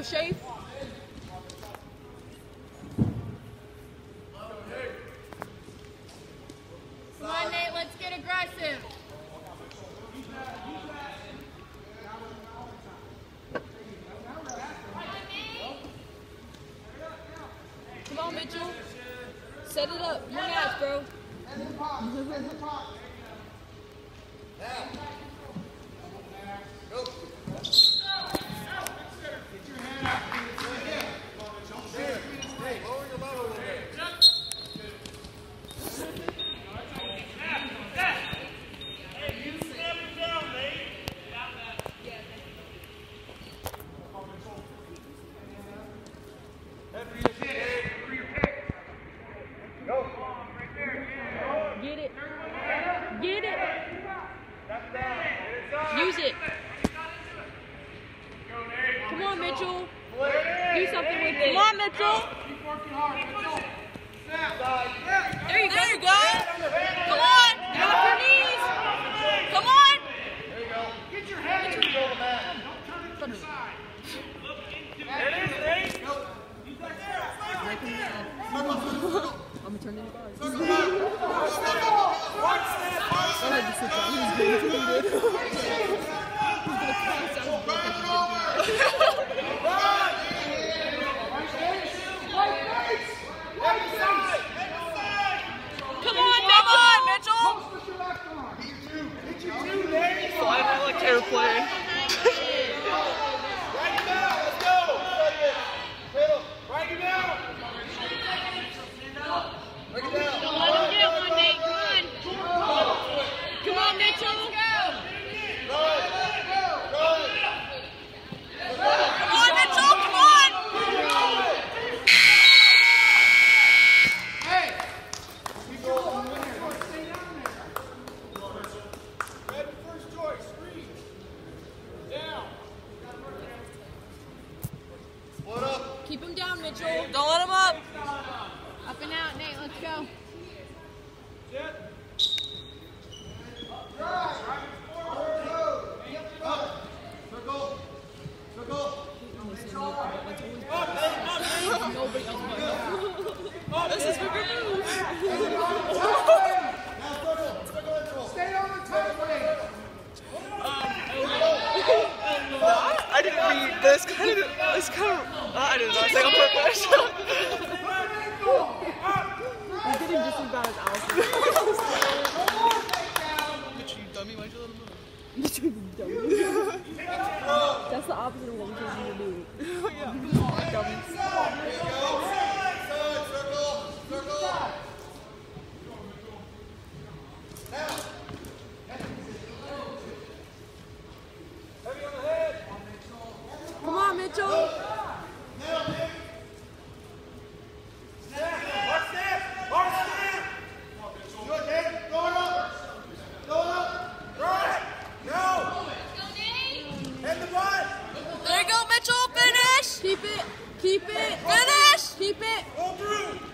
go, Shafe. Come on, Nate, let's get aggressive. Come on, Mitchell. Set it up. Young ass, bro. Get it. Get it. Use it. Come on, Mitchell. Do something with it. Come on, Mitchell. There you go. There you go. Come on. Get off your knees. Come on. I'm gonna turn into guard. Go ahead, just sit down. He's good. He's good. He's gonna pass out his Come on, Mitchell! Mitchell! I like airplane. Don't let him get one, Nate. Come on. Come on, Mitchell. Come on, Mitchell! Come on! Keep him down, Mitchell. Don't let him up. Up and out, Nate. Let's go. This is for good news. I didn't read this kind of this kind of I don't know. I think on purpose. He's getting just as bad as Allison. Bitch, you dummy, why'd you let him know? That's the opposite of what we told you to do. yeah. Dummies. Come on, Mitchell. There you go, go. Go on. Go. No. And the ball. Go Mitchell. Finish. Keep it. Keep it. Finish. Keep it. Nice job.